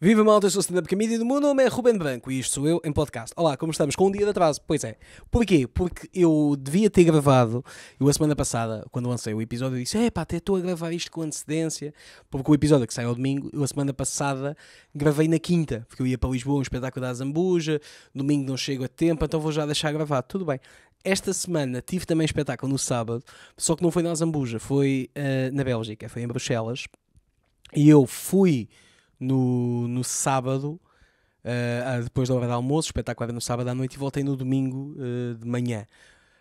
Viva malta, eu sou o stand-up comedian do meu nome é Ruben Branco e isto sou eu em podcast. Olá, como estamos? Com um dia de atraso. Pois é. Porquê? Porque eu devia ter gravado, eu a semana passada, quando lancei o episódio, eu disse, é pá, até estou a gravar isto com antecedência, porque o episódio que sai ao domingo, eu a semana passada gravei na quinta, porque eu ia para Lisboa, um espetáculo da Zambuja, domingo não chego a tempo, então vou já deixar gravado. Tudo bem. Esta semana tive também espetáculo no sábado, só que não foi na Zambuja, foi uh, na Bélgica, foi em Bruxelas, e eu fui no, no sábado, uh, depois da hora de almoço, o espetáculo era no sábado à noite e voltei no domingo uh, de manhã.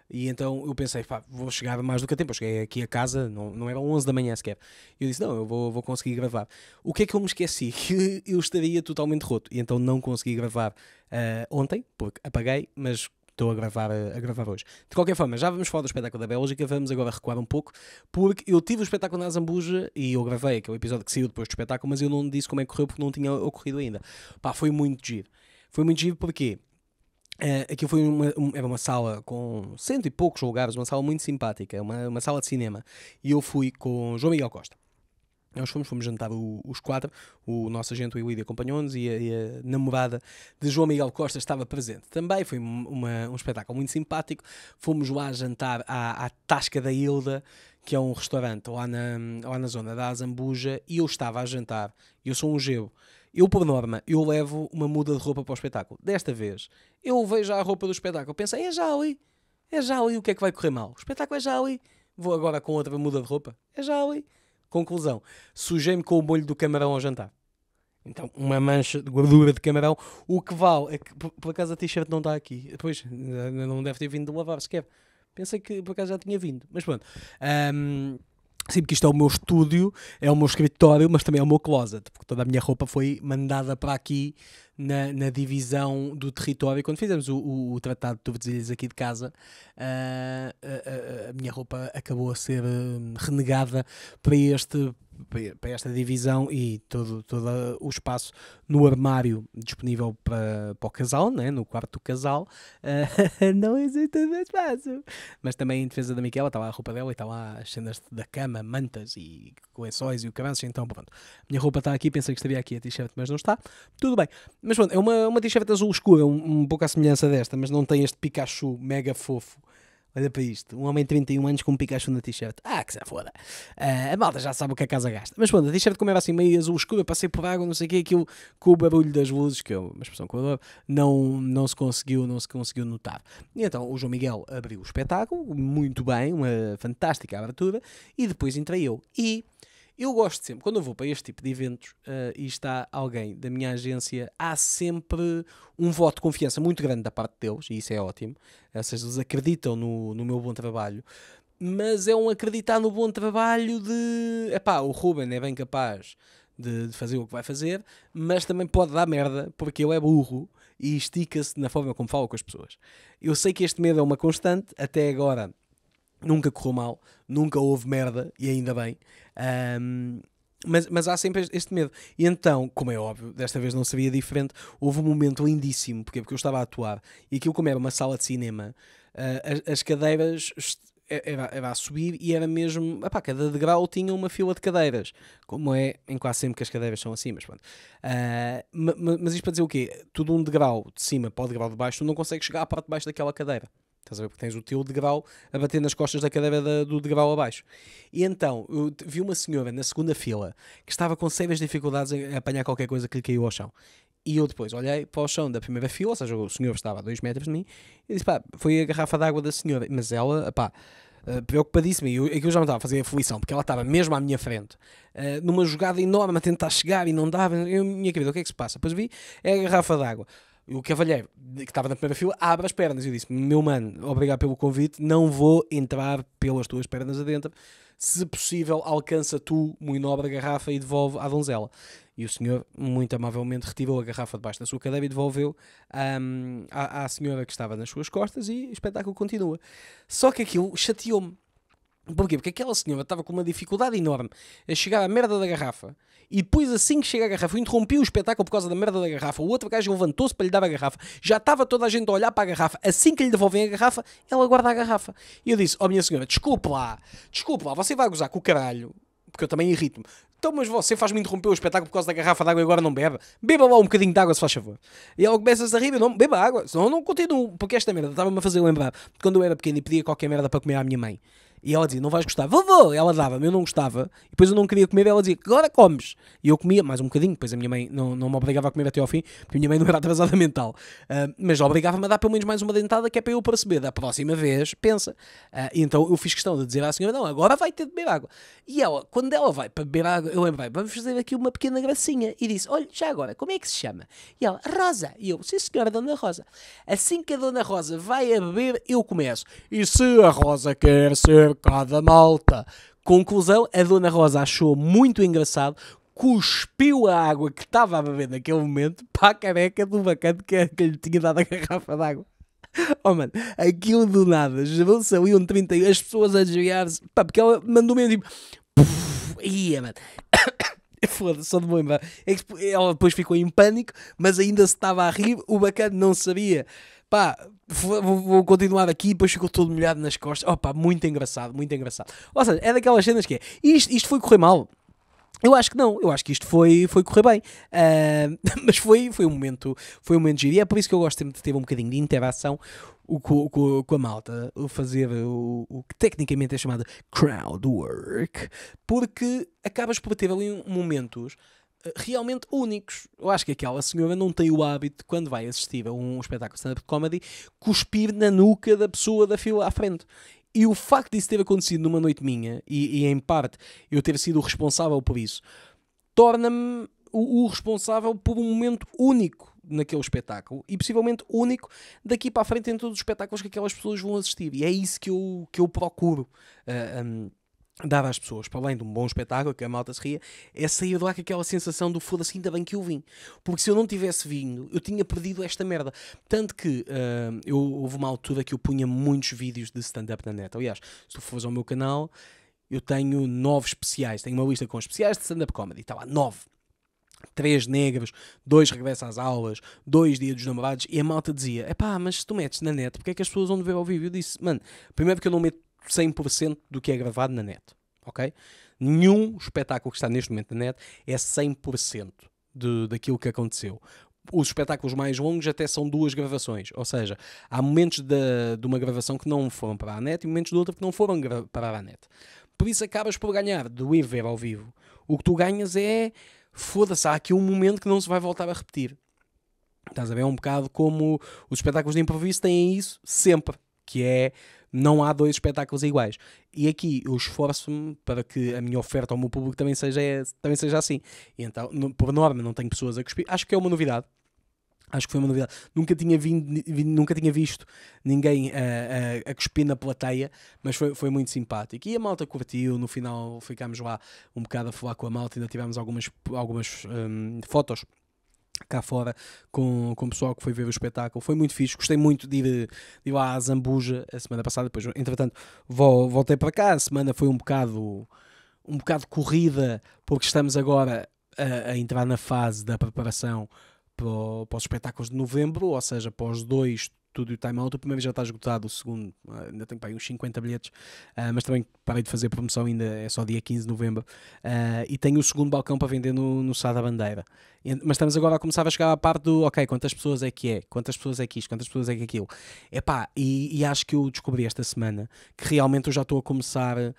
E então eu pensei, pá, vou chegar mais do que a tempo. Eu cheguei aqui a casa, não, não era 11 da manhã sequer. E eu disse, não, eu vou, vou conseguir gravar. O que é que eu me esqueci? Que eu estaria totalmente roto. E então não consegui gravar uh, ontem, porque apaguei, mas estou a gravar, a, gravar hoje. De qualquer forma, já vamos falar do espetáculo da Bélgica, vamos agora recuar um pouco, porque eu tive o espetáculo na Zambuja e eu gravei aquele episódio que saiu depois do espetáculo, mas eu não disse como é que correu porque não tinha ocorrido ainda. Pá, foi muito giro. Foi muito giro porque Uh, aquilo foi uma, era uma sala com cento e poucos lugares, uma sala muito simpática, uma, uma sala de cinema. E eu fui com João Miguel Costa. Nós fomos, fomos jantar o, os quatro, o nosso agente, o Ilídia, acompanhou-nos e, e, a namorada de João Miguel Costa estava presente. Também foi uma, um espetáculo muito simpático. Fomos lá jantar à, à Tasca da Hilda, que é um restaurante lá na, lá na zona da Azambuja, e eu estava a jantar. Eu sou um gebo. Eu, por norma, eu levo uma muda de roupa para o espetáculo. Desta vez, eu vejo a roupa do espetáculo. Pensei, é já ali. É já ali o que é que vai correr mal. O espetáculo é já ali. Vou agora com outra muda de roupa. É já ali. Conclusão: sujei-me com o molho do camarão ao jantar. Então, uma mancha de gordura de camarão. O que vale é que, por, por acaso, a t-shirt não está aqui. Depois, não deve ter vindo de lavar sequer. Pensei que por acaso já tinha vindo. Mas pronto. Um, Sim, porque isto é o meu estúdio, é o meu escritório, mas também é o meu closet, porque toda a minha roupa foi mandada para aqui na, na divisão do território. Quando fizemos o, o, o Tratado de Tordesilhas aqui de casa, uh, a, a, a, minha roupa acabou a ser uh, renegada para este para esta divisão e todo, todo o espaço no armário disponível para, para o casal, né? no quarto do casal, uh, não existe espaço. Mas também em defesa da Miquela, está lá a roupa dela e está lá as cenas da cama, mantas e coleções e o caranço. Então, pronto, a minha roupa está aqui, pensei que estaria aqui a t-shirt, mas não está. Tudo bem. Mas pronto, é uma, uma t-shirt azul escura, um, um pouco à semelhança desta, mas não tem este Pikachu mega fofo Olha para isto. Um homem de 31 anos com um Pikachu na t-shirt. Ah, que se foda. Uh, a malta já sabe o que a casa gasta. Mas pronto, a t-shirt como era assim meio azul escura, passei por água, não sei o que, aquilo com o barulho das luzes, que é uma expressão que eu adoro, não, não se conseguiu, não se conseguiu notar. E então o João Miguel abriu o espetáculo, muito bem, uma fantástica abertura, e depois entrei eu. E eu gosto sempre, quando eu vou para este tipo de eventos uh, e está alguém da minha agência, há sempre um voto de confiança muito grande da parte deles, e isso é ótimo. Ou seja, eles acreditam no, no meu bom trabalho, mas é um acreditar no bom trabalho de. Epá, o Ruben é bem capaz de, de fazer o que vai fazer, mas também pode dar merda, porque ele é burro e estica-se na forma como fala com as pessoas. Eu sei que este medo é uma constante, até agora nunca correu mal, nunca houve merda, e ainda bem. Um, mas, mas há sempre este medo. E então, como é óbvio, desta vez não seria diferente, houve um momento lindíssimo, porque, porque eu estava a atuar, e aquilo como era uma sala de cinema, uh, as, as, cadeiras era, era a subir e era mesmo, epá, cada degrau tinha uma fila de cadeiras, como é em quase sempre que as cadeiras são assim, mas pronto. Uh, mas, mas isto para dizer o quê? Tudo um degrau de cima para o degrau de baixo, tu não consegues chegar à parte de baixo daquela cadeira. Estás a ver? Porque tens o teu degrau a bater nas costas da cadeira da, do degrau abaixo. E então, eu vi uma senhora na segunda fila que estava com sérias dificuldades em apanhar qualquer coisa que lhe caiu ao chão. E eu depois olhei para o chão da primeira fila, ou seja, o senhor estava a 2 metros de mim, e disse, pá, foi a garrafa d'água da senhora. Mas ela, pá, Uh, preocupadíssima, e eu, já me estava a fazer aflição, porque ela estava mesmo à minha frente, uh, numa jogada enorme a tentar chegar e não dava. Eu, minha querida, o que é que se passa? Depois vi, é a garrafa d'água o cavalheiro que estava na primeira fila abre as pernas e disse: Meu mano, obrigado pelo convite, não vou entrar pelas tuas pernas adentro. Se possível, alcança tu, muito nobre, a garrafa e devolve à donzela. E o senhor, muito amavelmente, retirou a garrafa debaixo da sua cadeira e devolveu um, à, à senhora que estava nas suas costas e o espetáculo continua. Só que aquilo chateou-me. Porquê? Porque aquela senhora estava com uma dificuldade enorme a chegar à merda da garrafa e depois, assim que chega a garrafa, eu interrompi o espetáculo por causa da merda da garrafa. O outro gajo levantou-se para lhe dar a garrafa. Já estava toda a gente a olhar para a garrafa. Assim que lhe devolvem a garrafa, ela guarda a garrafa. E eu disse: Ó oh, minha senhora, desculpe lá, desculpe lá, você vai gozar com o caralho. porque eu também irrito-me. Então, mas você faz-me interromper o espetáculo por causa da garrafa de água e agora não bebe? Beba lá um bocadinho de água, se faz favor. E ela começa-se a rir, não, beba água, senão eu não continuo, porque esta merda estava-me a fazer lembrar quando eu era pequeno e pedia qualquer merda para comer à minha mãe. E ela dizia, não vais gostar. Vou. Ela dava-me, eu não gostava. E depois eu não queria comer, ela dizia, agora comes. E eu comia mais um bocadinho, depois a minha mãe não, não me obrigava a comer até ao fim, porque a minha mãe não era atrasada mental. Uh, mas obrigava-me a dar pelo menos mais uma dentada, que é para eu perceber. Da próxima vez, pensa. Uh, e então eu fiz questão de dizer à senhora, não, agora vai ter de beber água. E ela, quando ela vai para beber água, eu lembrei, vamos fazer aqui uma pequena gracinha. E disse, olha, já agora, como é que se chama? E ela, Rosa. E eu, sim senhora, Dona Rosa. Assim que a Dona Rosa vai a beber, eu começo. E se a Rosa quer ser cada mal malta. Conclusão, a Dona Rosa achou muito engraçado, cuspiu a água que estava a beber naquele momento para a careca do bacana que, que lhe tinha dado a garrafa d'água. Oh mano, aquilo do nada, gerou-se ali um 30 as pessoas a desviar-se, pá, porque ela mandou mesmo tipo, ia mano. Foda-se, só de lembrar. É ela depois ficou em pânico, mas ainda se estava a rir, o bacana não sabia Pá, vou, vou, continuar aqui, depois ficou todo molhado nas costas. Pá, muito engraçado, muito engraçado. Ou seja, é daquelas cenas que é. Isto, isto foi correr mal. Eu acho que não, eu acho que isto foi, foi correr bem, uh, mas foi, foi um momento foi um momento giro e é por isso que eu gosto de ter um bocadinho de interação com, com, com a malta, fazer o, o, que tecnicamente é chamado crowd work, porque acabas por ter ali momentos realmente únicos. Eu acho que aquela senhora não tem o hábito, quando vai assistir a um espetáculo de stand-up comedy, cuspir na nuca da pessoa da fila à frente. E o facto disso ter acontecido numa noite minha, e, e em parte eu ter sido o responsável por isso, torna-me o, o, responsável por um momento único naquele espetáculo e possivelmente único daqui para a frente em todos os espetáculos que aquelas pessoas vão assistir. E é isso que eu, que eu procuro. Uh, um, dar às pessoas, para além de um bom espetáculo, que a malta se ria, é sair de lá com aquela sensação do foda-se, ainda bem que eu vim. Porque se eu não tivesse vindo, eu tinha perdido esta merda. Tanto que uh, eu, houve uma altura que eu punha muitos vídeos de stand-up na net. Aliás, se tu fores ao meu canal, eu tenho nove especiais. Tenho uma lista com especiais de stand-up comedy. Está lá, nove. Três negros, dois regressa às aulas, dois dias dos namorados, e a malta dizia: é pá, mas se tu metes na net, porque é que as pessoas vão ver ao vivo? Eu disse: mano, primeiro porque eu não meto 100% do que é gravado na net, ok? Nenhum espetáculo que está neste momento na net é 100% de, daquilo que aconteceu. Os espetáculos mais longos até são duas gravações, ou seja, há momentos de, de uma gravação que não foram para a net e momentos de outra que não foram para a net. Por isso acabas por ganhar do ir ver ao vivo. O que tu ganhas é, foda-se, há aqui um momento que não se vai voltar a repetir. Estás a ver? É um bocado como os espetáculos de improviso têm isso sempre, que é não há dois espetáculos iguais. E aqui eu esforço-me para que a minha oferta ao meu público também seja, também seja assim. E então, por norma, não tenho pessoas a cuspir. Acho que é uma novidade. Acho que foi uma novidade. Nunca tinha, vindo, nunca tinha visto ninguém a, a, a cuspir na plateia, mas foi, foi muito simpático. E a malta curtiu. No final ficámos lá um bocado a falar com a malta. Ainda tivemos algumas, algumas um, fotos cá fora com, com o pessoal que foi ver o espetáculo. Foi muito fixe, gostei muito de ir, de ir lá à Zambuja a semana passada, depois entretanto voltei para cá, a semana foi um bocado um bocado corrida, porque estamos agora a, a entrar na fase da preparação para, para os espetáculos de novembro, ou seja, para os dois tudo o time out. O primeiro já está esgotado, o segundo ah, ainda tenho para aí uns 50 bilhetes, uh, mas também parei de fazer promoção, ainda é só dia 15 de novembro. Uh, e tenho o segundo balcão para vender no, no Sá da Bandeira. E, mas estamos agora a começar a chegar à parte do ok, quantas pessoas é que é, quantas pessoas é que isto, quantas pessoas é que aquilo. Epá, e, e acho que eu descobri esta semana que realmente eu já estou a começar. Uh,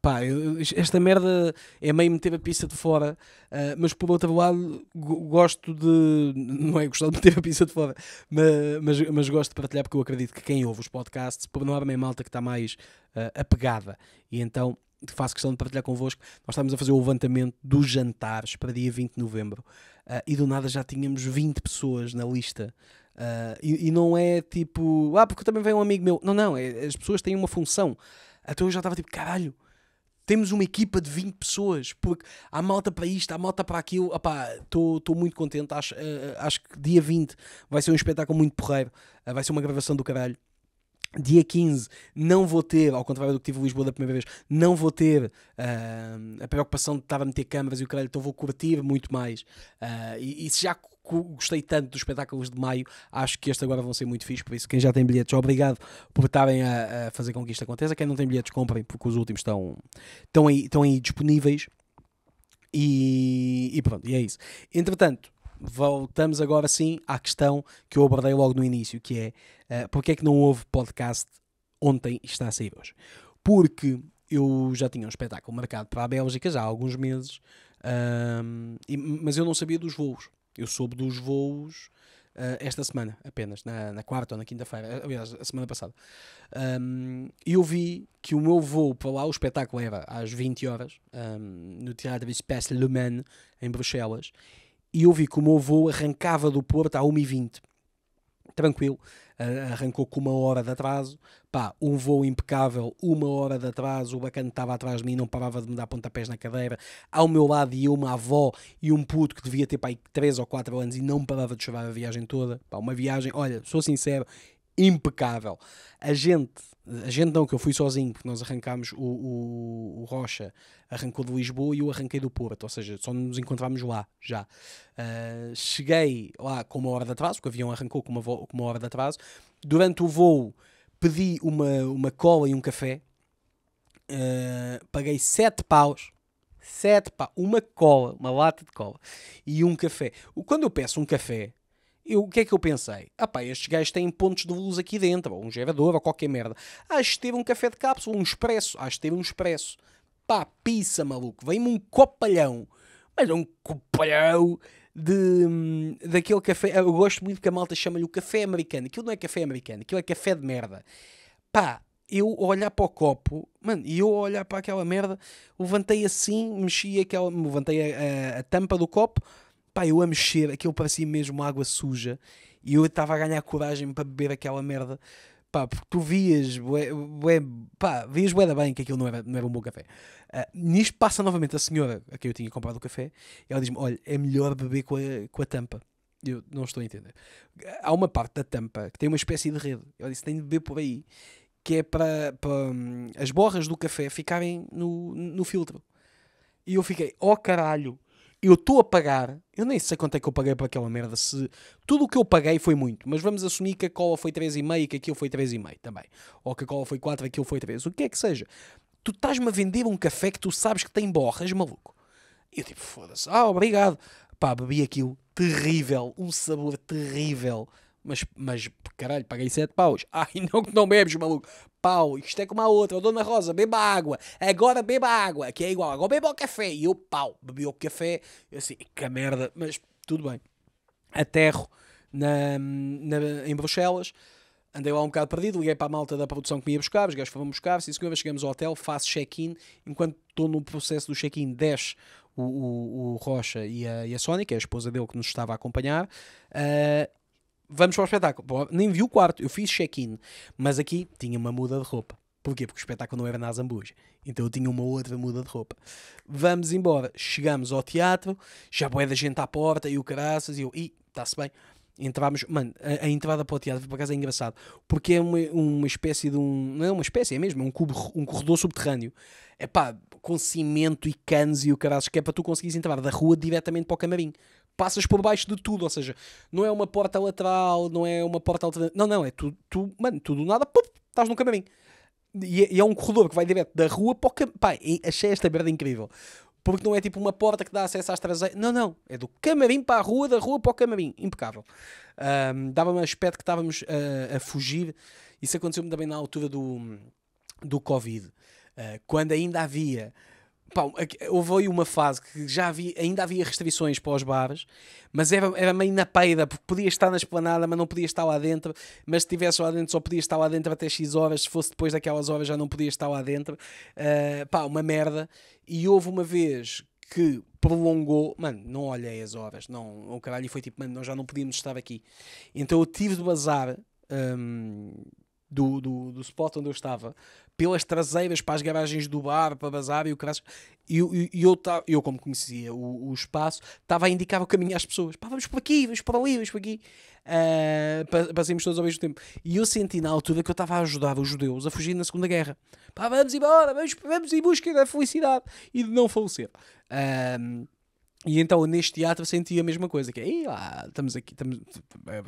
Pá, eu, esta merda é meio meter a pista de fora, uh, mas por outro lado gosto de. Não é gostar de meter a pista de fora, mas, mas, mas, gosto de partilhar porque eu acredito que quem ouve os podcasts, por norma, é malta que está mais uh, apegada. E então faço questão de partilhar convosco. Nós estamos a fazer o levantamento dos jantares para dia 20 de novembro uh, e do nada já tínhamos 20 pessoas na lista. Uh, e, e, não é tipo, ah, porque também vem um amigo meu. Não, não, é, as pessoas têm uma função. Então eu já estava tipo, caralho, temos uma equipa de 20 pessoas, porque há malta para isto, há malta para aquilo. Estou muito contente. Acho, uh, acho que dia 20 vai ser um espetáculo muito porreiro. Uh, vai ser uma gravação do caralho. Dia 15 não vou ter, ao contrário do que tive em Lisboa da primeira vez, não vou ter uh, a preocupação de estar a meter câmaras e o caralho, então vou curtir muito mais. Uh, e, e, se já gostei tanto dos espetáculos de maio, acho que este agora vão ser muito fixe, por isso quem já tem bilhetes, obrigado por estarem a, a fazer com que isto aconteça, quem não tem bilhetes, comprem, porque os últimos estão, estão, aí, estão aí disponíveis, e, e pronto, e é isso. Entretanto, voltamos agora sim à questão que eu abordei logo no início, que é uh, porque é que não houve podcast ontem e está a sair hoje? Porque eu já tinha um espetáculo marcado para a Bélgica já há alguns meses, um, e, mas eu não sabia dos voos. Eu soube dos voos uh, esta semana, apenas, na, na quarta ou na quinta-feira, aliás, a semana passada. Um, eu vi que o meu voo para lá, o espetáculo era às 20 horas, um, no Teatro Espace Le Mans, em Bruxelas, e eu vi que o meu voo arrancava do Porto à 1h20. Tranquilo, arrancou com uma hora de atraso, pá, um voo impecável, uma hora de atraso, o bacana estava atrás de mim, não parava de me dar pontapés na cadeira, ao meu lado ia uma avó e um puto que devia ter pá, 3 ou 4 anos e não parava de chorar a viagem toda, pá, uma viagem, olha, sou sincero, impecável. A gente, a gente não, que eu fui sozinho, porque nós arrancámos, o, o, o, Rocha arrancou de Lisboa e eu arranquei do Porto, ou seja, só nos encontramos lá, já. Uh, cheguei lá com uma hora de atraso, porque o avião arrancou com uma, com uma hora de atraso. Durante o voo pedi uma, uma cola e um café, uh, paguei 7 paus, 7 paus, uma cola, uma lata de cola e um café. Quando eu peço um café, eu, o que é que eu pensei? Ah pá, estes gajos têm pontos de luz aqui dentro, ou um gerador, ou qualquer merda. Acho que teve um café de cápsula, um expresso. Acho que teve um expresso. Pá, pizza, maluco. Vem-me um copalhão. Mas um copalhão de, daquele café. Eu gosto muito que a malta chama-lhe o café americano. Aquilo não é café americano, aquilo é café de merda. Pá, eu olhar para o copo, mano, e eu olhar para aquela merda, levantei assim, mexi aquela, levantei a, a, a tampa do copo, pá, eu a mexer, aquilo parecia mesmo água suja e eu estava a ganhar coragem para beber aquela merda, pá, porque tu vias, bué, bué, pá, vias bué da bem que aquilo não era, não era um bom café. Uh, nisto passa novamente a senhora a quem eu tinha comprado o café e ela diz-me: Olha, é melhor beber com a, com a tampa. Eu não estou a entender. Há uma parte da tampa que tem uma espécie de rede. Ela disse: Tem de beber por aí, que é para, para hum, as borras do café ficarem no, no filtro. E eu fiquei: Oh caralho! Eu estou a pagar, eu nem sei quanto é que eu paguei para aquela merda, se tudo o que eu paguei foi muito, mas vamos assumir que a cola foi 3,5 e que aquilo foi 3,5 também, ou que a cola foi 4 e aquilo foi 3, o que é que seja. Tu estás-me a vender um café que tu sabes que tem borras, maluco. E eu tipo, foda-se, ah, obrigado. Pá, bebi aquilo, terrível, um sabor terrível. Mas, mas caralho, paguei 7 paus. Ai, não que não bebes, maluco. Pau, isto é como a outra. Dona Rosa, beba água. Agora beba água, que é igual. Agora beba o café. E eu, pau, bebi o café. Eu assim, que merda. Mas tudo bem. Aterro na, na, em Bruxelas. Andei lá um bocado perdido, liguei para a malta da produção que me ia buscar, os gajos foram buscar, sim senhora, chegamos ao hotel, faço check-in, enquanto estou no processo do check-in, desce o, o, o Rocha e a, e a Sónia, que é a esposa dele que nos estava a acompanhar, uh, vamos para o espetáculo. Nem vi o quarto, eu fiz check-in, mas aqui tinha uma muda de roupa. Porquê? Porque o espetáculo não era na Azambuja. Então eu tinha uma outra muda de roupa. Vamos embora. Chegamos ao teatro, já boé da gente à porta e o caraças, e eu, ih, está-se bem. Entramos, mano, a, a, entrada para o teatro por acaso é engraçado, porque é uma, uma espécie de um, não é uma espécie, é mesmo, é um, cubo, um corredor subterrâneo, é pá, com cimento e canos e o caraças, que é para tu conseguires entrar da rua diretamente para o camarim passas por baixo de tudo, ou seja, não é uma porta lateral, não é uma porta alternativa, não, não, é tu, tu mano, tudo nada, pum, estás no camarim. E é, e é, um corredor que vai direto da rua para o camarim. Pá, achei esta merda incrível. Porque não é tipo uma porta que dá acesso às traseiras. Não, não. É do camarim para a rua, da rua para o camarim. Impecável. Um, Dava-me aspecto que estávamos a fugir. Isso aconteceu-me também na altura do, do Covid. Uh, quando ainda havia Pá, houve aí uma fase que já havia, ainda havia restrições para os bares, mas era, era meio na peida, porque podia estar na esplanada, mas não podia estar lá dentro. Mas se estivesse lá dentro, só podia estar lá dentro até X horas. Se fosse depois daquelas horas, já não podia estar lá dentro. Uh, pá, uma merda. E houve uma vez que prolongou, mano, não olhei as horas, não, o caralho, foi tipo, mano, nós já não podíamos estar aqui. Então eu tive de bazar. Um, do, do, do spot onde eu estava, pelas traseiras para as garagens do bar, para bazar e o caralho. E eu, eu, eu, como conhecia o, o espaço, estava a indicar o caminho às pessoas. Pá, vamos por aqui, vamos por ali, vamos por aqui. Uh, passemos todos ao mesmo tempo. E eu senti na altura que eu estava a ajudar os judeus a fugir na Segunda Guerra. Pá, vamos embora, vamos, vamos em busca da felicidade e de não falecer. Uh, E então neste teatro senti a mesma coisa, que é, "Ih, lá, estamos aqui, estamos,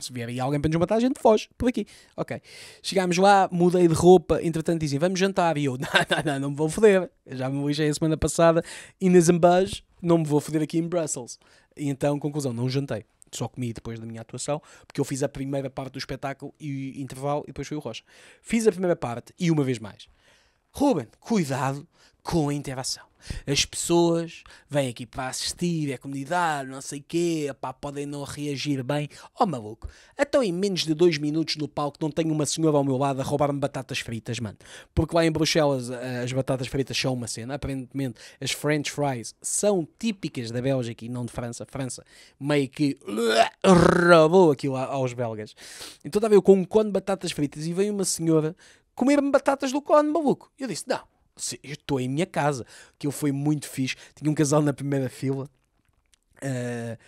se vier aí alguém para nos matar, a gente foge, por aqui. Ok. Chegámos lá, mudei de roupa, entretanto dizem, vamos jantar, e eu, não, não, não, não me vou foder, já me lixei a semana passada, e nas Zambage, não me vou foder aqui em Brussels. E então, conclusão, não jantei. Só comi depois da minha atuação, porque eu fiz a primeira parte do espetáculo e intervalo, e depois foi o Rocha. Fiz a primeira parte, e uma vez mais, Ruben, cuidado com a interação. As pessoas vêm aqui para assistir, é comunidade, não sei o quê, podem não reagir bem. Oh maluco, então em menos de dois minutos no palco não tenho uma senhora ao meu lado a roubar-me batatas fritas, mano. Porque lá em Bruxelas eh, as batatas fritas são uma cena, aparentemente as French fries são típicas da Bélgica e não de França. França meio que roubou aquilo aos belgas. Então estava eu com um cone de batatas fritas e veio uma senhora comer-me batatas do cone, maluco. Eu disse, não, eu estou em minha casa. Que eu foi muito fixe. Tinha um casal na primeira fila. ah,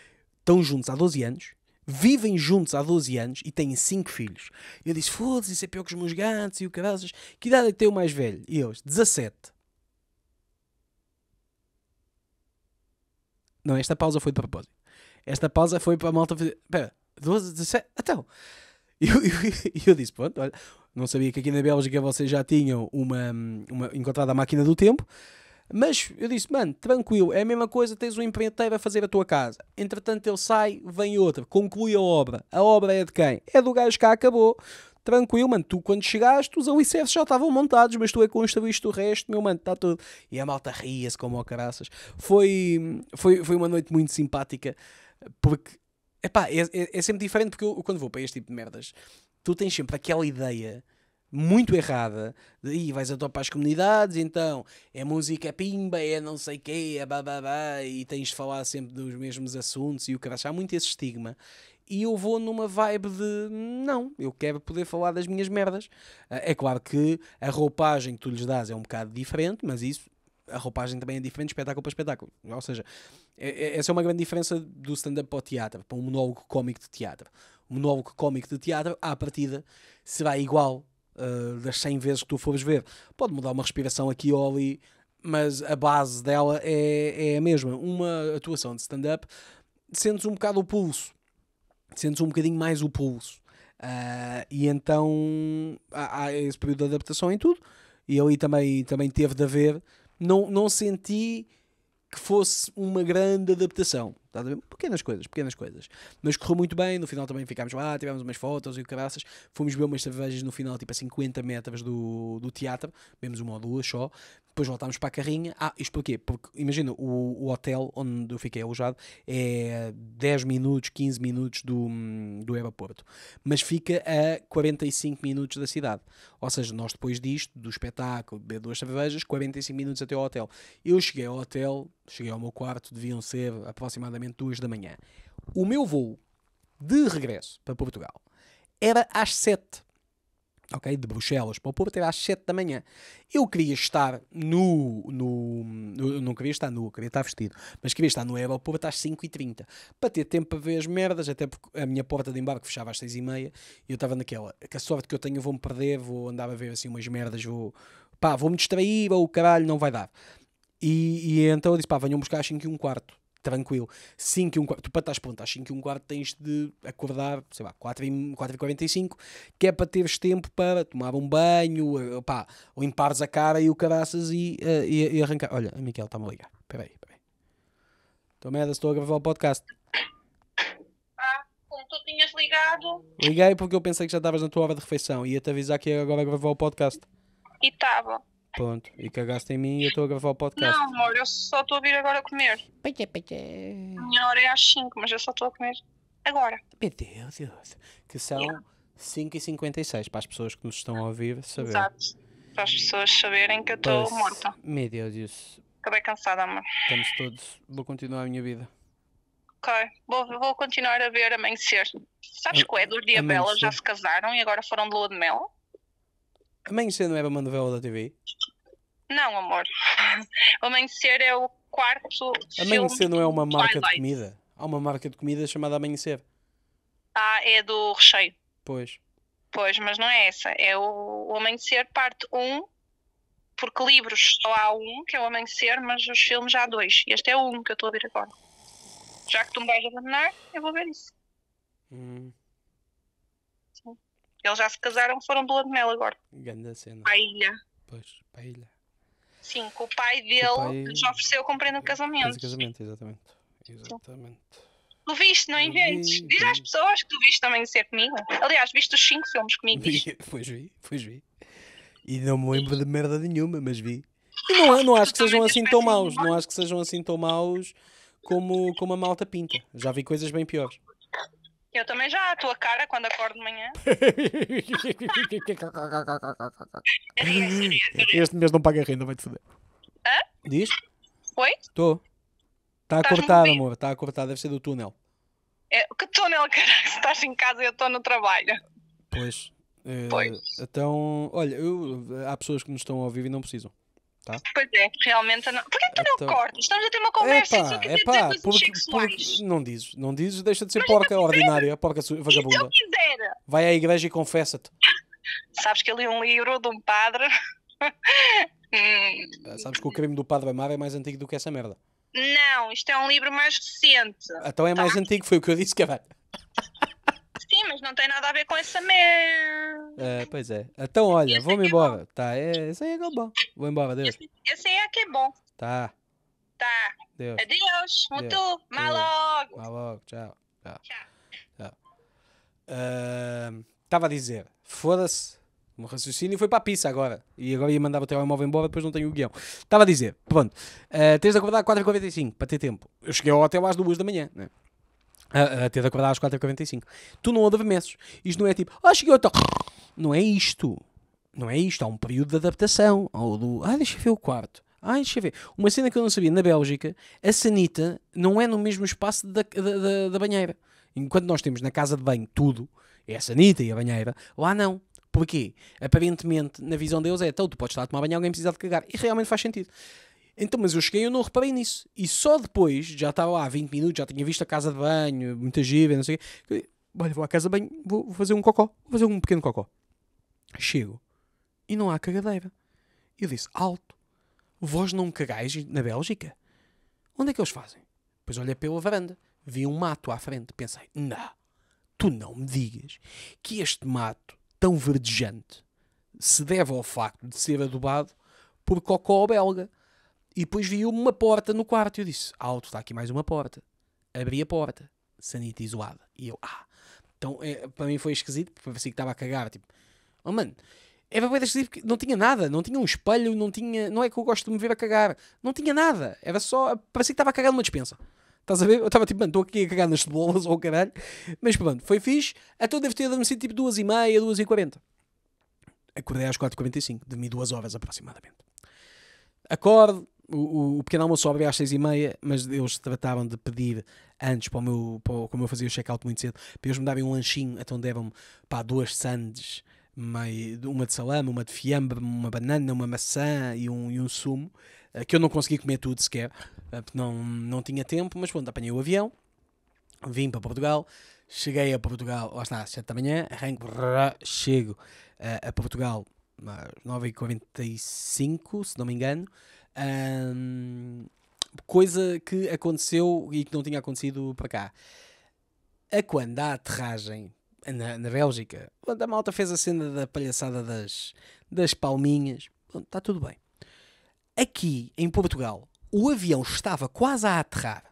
estão juntos há 12 anos. Vivem juntos há 12 anos e têm 5 filhos. Eu disse, foda-se, isso é pior que os meus gatos e o caraças. Que idade é que tem o mais velho? E eles, 17. Não, esta pausa foi de propósito. Esta pausa foi para a malta fazer. Espera, 12, 17. Então. E eu, eu, eu disse, pronto, olha, não sabia que aqui na Bélgica vocês já tinham uma, uma encontrado a máquina do tempo. Mas eu disse, mano, tranquilo, é a mesma coisa, tens um empreiteiro a fazer a tua casa. Entretanto, ele sai, vem outro, conclui a obra. A obra é de quem? É do gajo que cá acabou. Tranquilo, mano, tu quando chegaste, os alicerces já estavam montados, mas tu é que construíste o resto, meu mano, está tudo. E a malta ria-se como ao caraças. Foi, foi, foi uma noite muito simpática, porque, epá, é, é, é sempre diferente, porque eu, quando vou para este tipo de merdas, tu tens sempre aquela ideia muito errada de "Ih, vais a topar as comunidades, então é música pimba, é não sei quê, é bababá, e tens de falar sempre dos mesmos assuntos e o cara há muito esse estigma. E eu vou numa vibe de não, eu quero poder falar das minhas merdas. Ah, É claro que a roupagem que tu lhes dás é um bocado diferente, mas isso, a roupagem também é diferente, espetáculo para espetáculo. Ou seja, é- é- essa é uma grande diferença do stand-up para o teatro, para um monólogo cómico de teatro. Monólogo cómico de teatro, à partida, será igual uh, das 100 vezes que tu fores ver. Pode mudar uma respiração aqui ou ali, mas a base dela é, é a mesma. Uma atuação de stand-up, sentes um bocado o pulso, sentes um bocadinho mais o pulso. Ah, e então há, há esse período de adaptação em tudo, e ali também, também teve de haver. Não, não senti que fosse uma grande adaptação. Estás a ver? Pequenas coisas, pequenas coisas. Mas correu muito bem, no final também ficámos lá, tivemos umas fotos e o caraças. Fomos ver umas cervejas no final, tipo a 50 metros do, do teatro, vemos uma ou duas só. Depois voltámos para a carrinha. Ah, isto porquê? Porque imagina, o, o hotel onde eu fiquei alojado é 10 minutos, 15 minutos do, do aeroporto. Mas fica a 45 minutos da cidade. Ou seja, nós depois disto, do espetáculo, beber duas cervejas, 45 minutos até ao hotel. Eu cheguei ao hotel, cheguei ao meu quarto, deviam ser aproximadamente 2 da manhã. O meu voo de regresso para Portugal era às 7. Ok? De Bruxelas para o Porto era às 7 da manhã. Eu queria estar no. no eu não queria estar nu, queria estar vestido. Mas queria estar no aeroporto às 5h30. Para ter tempo para ver as merdas, até porque a minha porta de embarque fechava às 6h30 e eu estava naquela. Que a sorte que eu tenho, vou-me perder, vou andar a ver assim umas merdas, vou. pá, vou-me distrair ou caralho, não vai dar. E, e então eu disse, pá, venham buscar às 5 e um quarto. Tranquilo. 5 e um quarto. Tu para estás pronto às 5 e um quarto tens de acordar, sei lá, 4 e, 4 e 45, que é para teres tempo para tomar um banho, eh, pá, limpares a cara e o caraças e, eh, e, e arrancar. Olha, a Miquel está-me a ligar. Espera aí, espera aí. Estou merda, estou a gravar o podcast. Ah, como tu tinhas ligado Liguei porque eu pensei que já estavas na tua hora de refeição e ia-te avisar que agora gravar o podcast. e estava. Pronto, e cagaste em mim e eu estou a gravar o podcast. Não, amor, eu só estou a vir agora comer. Peche, peche. A minha hora é às 5, mas eu só estou a comer agora. Meu Deus, Deus. Que são 5h56 para as pessoas que nos estão a ouvir saber. Exato. Para as pessoas saberem que eu estou Pois, morta. Meu Deus, Deus. Acabei cansada, amor. Estamos todos. Vou continuar a minha vida. Ok, vou, vou continuar a ver amanhecer. Sabes que o Edward e a Bela já se casaram e agora foram de lua de mel? Amanhecer não era uma novela da TV? Não, amor. Amanhecer é o quarto Amanhecer não é uma marca de Twilight. comida? Há uma marca de comida chamada Amanhecer. Ah, é do recheio. Pois. Pois, mas não é essa. É o, o Amanhecer parte 1, porque livros só há um, que é o Amanhecer, mas os filmes já há dois. E este é o um que eu estou a ver agora. Já que tu me vais abandonar, eu vou ver isso. Hum, Eles já se casaram, foram de lua de mel agora. grande cena. Para a ilha. Pois, para a ilha. Sim, com o pai dele pai- que lhes ofereceu compreendo o casamento. o casamento, exatamente. Exatamente. Tu viste, não inventes. Diz às pessoas que tu viste também ser comigo. Aliás, viste os cinco filmes comigo. Vi, pois vi, pois vi. E não me lembro de merda nenhuma, mas vi. E não, não acho que sejam assim tão maus. Não acho que sejam assim tão maus como, como a malta pinta. Já vi coisas bem piores. Eu também já, a tua cara quando acordo de manhã. este mês não paga renda, vai-te foder. Hã? Diz? Oi? Estou. Está a cortar, amor. Está a cortar, deve ser do túnel. É, que túnel, caralho, se estás em casa e eu estou no trabalho. Pois. eh, Pois. Então, olha, eu- há pessoas que nos estão a ouvir e não precisam. Pois é, realmente não. Porquê que tu Então- não cortas? Estamos a ter uma conversa e Epá, quer dizer epá, coisas porque, porque não dizes, não dizes, deixa de ser porca ordinária, porca E se vagabunda. eu quiser? Vai à igreja e confessa-te. Sabes que eu li um livro de um padre. Ah, Sabes que o crime do Padre Amar é mais antigo do que essa merda. não, isto é um livro mais recente. Então é mais antigo, foi o que eu disse, caralho. Mas não tem nada a ver com essa merda. Ah, pois é. Então olha, Esse é vou-me que é embora. Tá, é, esse aí é que é bom. Vou embora, Deus. Esse, esse aí é que é bom. Tá, Tá. Deus. Adeus. Muito. Mal logo. Vá logo, tchau. Tchau. Tchau. Estava a dizer, foda-se. O meu raciocínio foi para a pizza agora. E agora ia mandar o telemóvel embora, depois não tenho o guião. Estava a dizer, pronto. ah, tens de acordar às 4h45 para ter tempo. Eu cheguei ao hotel às 2 da manhã, né? A, a ter de acordar às 4h45. Tu não adormeces. Isto não é tipo, ah, cheguei hotel. Não é isto. Não é isto. Há um período de adaptação. Ou do, ah, deixa eu ver o quarto. Ah, deixa eu ver. Uma cena que eu não sabia, na Bélgica, a sanita não é no mesmo espaço da, da, da- da banheira. Enquanto nós temos na casa de banho tudo, é a sanita e a banheira, lá não. Porquê? Aparentemente, na visão deles é, então tu podes estar a tomar banho alguém precisa de cagar. E realmente faz sentido. Então, mas eu cheguei e eu não reparei nisso. E só depois, já estava lá há 20 minutos, já tinha visto a casa de banho, muita gira, não sei o quê. Olha, vou à casa de banho, vou fazer um cocó. Vou fazer um pequeno cocó. Chego. E não há cagadeira. Eu disse, alto. Vós não cagais na Bélgica? Onde é que eles fazem? Depois olhei pela varanda. Vi um mato à frente. Pensei, não, tu não me digas que este mato tão verdejante se deve ao facto de ser adubado por cocó belga. E depois vi uma porta no quarto. E eu disse, alto, está aqui mais uma porta. Abri a porta. Sanita. E eu, ah. Então, é, para mim foi esquisito, porque parecia que estava a cagar. Tipo, oh mano, era bem esquisito porque não tinha nada. Não tinha um espelho, não tinha... Não é que eu gosto de me ver a cagar. Não tinha nada. Era só... Parecia que estava a cagar numa dispensa. Estás a ver? Eu estava tipo, mano, estou aqui a cagar nas cebolas ou o caralho. Mas pronto, foi fixe. Então devo ter adormecido tipo 2 e meia, 2 e 40 Acordei às 4h45, dormi duas horas aproximadamente. Acordo, o, o, pequeno almoço só abre às 6 e meia, mas eles tratavam de pedir antes, para o meu, para como eu fazia o check-out muito cedo, para eles me darem um lanchinho, então deram-me pá, duas sandes, uma de salame, uma de fiambre, uma banana, uma maçã e um, e um sumo, eh, que eu não consegui comer tudo sequer, eh, porque não, não tinha tempo, mas pronto, apanhei o avião, vim para Portugal, cheguei a Portugal, lá está, às 7 da manhã, arranco, chego eh, a Portugal às 9h45, se não me engano. Ahm, coisa que aconteceu e que não tinha acontecido para cá. A quando a aterragem na, na Bélgica, quando a malta fez a cena da palhaçada das, das palminhas, está tudo bem. Aqui em Portugal, o avião estava quase a aterrar.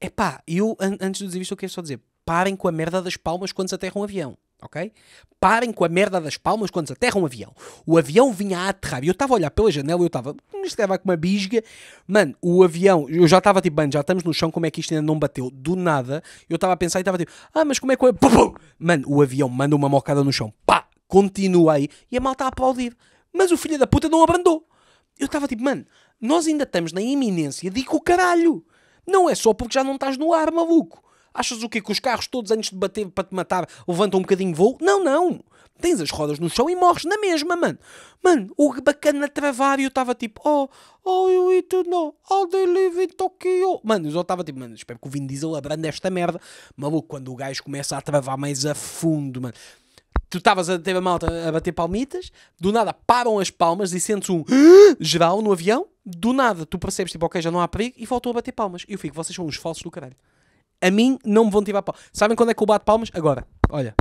Epá, eu an- antes de dizer isto, eu quero só dizer: parem com a merda das palmas quando se aterra um avião, ok? Parem com a merda das palmas quando se aterra um avião. O avião vinha a aterrar e eu estava a olhar pela janela e eu estava, "Hum, isto vai com uma bisga. Mano, o avião, eu já estava tipo, mano, já estamos no chão, como é que isto ainda não bateu? Do nada, eu estava a pensar e estava tipo, ah, mas como é que pum. Mano, o avião manda uma mocada no chão, pá, continua aí e a malta a aplaudir. Mas o filho da puta não abrandou. Eu estava tipo, mano, nós ainda estamos na iminência de o caralho. Não é só porque já não estás no ar, maluco. Achas o quê? Que os carros todos antes de bater para te matar levantam um bocadinho de voo? Não, não. Tens as rodas no chão e morres na mesma, mano. Mano, o bacana travar e eu estava tipo, oh, oh, you eat know, how they live in Tokyo. Mano, eu só estava tipo, mano, espero que o Vin Diesel abrande esta merda. Maluco, quando o gajo começa a travar mais a fundo, mano. tu estavas a ter a malta a bater palmitas, do nada param as palmas e sentes um geral no avião, do nada tu percebes, tipo, ok, já não há perigo, e voltam a bater palmas. E eu fico, vocês são uns falsos do caralho. A mim não me vão tirar palmas. Sabem quando é que eu bato palmas? Agora. Olha.